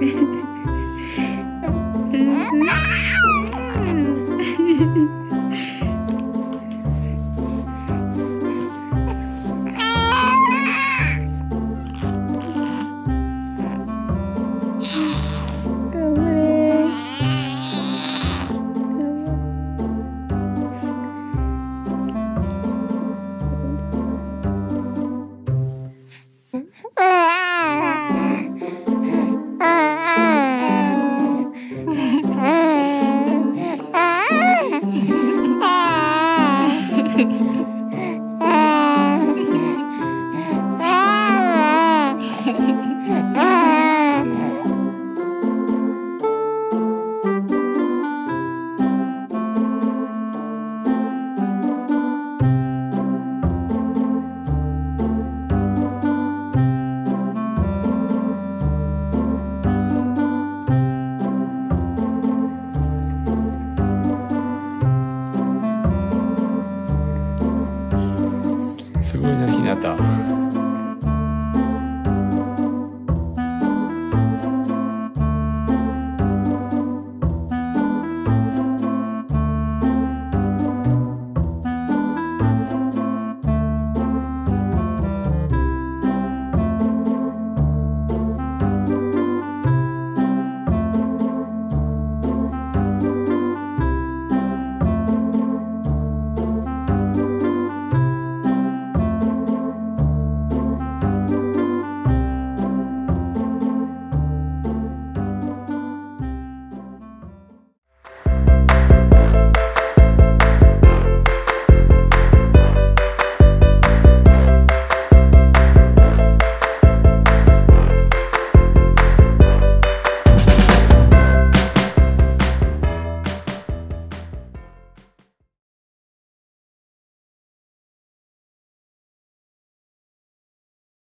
Mm-hmm. すごいな、ひなた。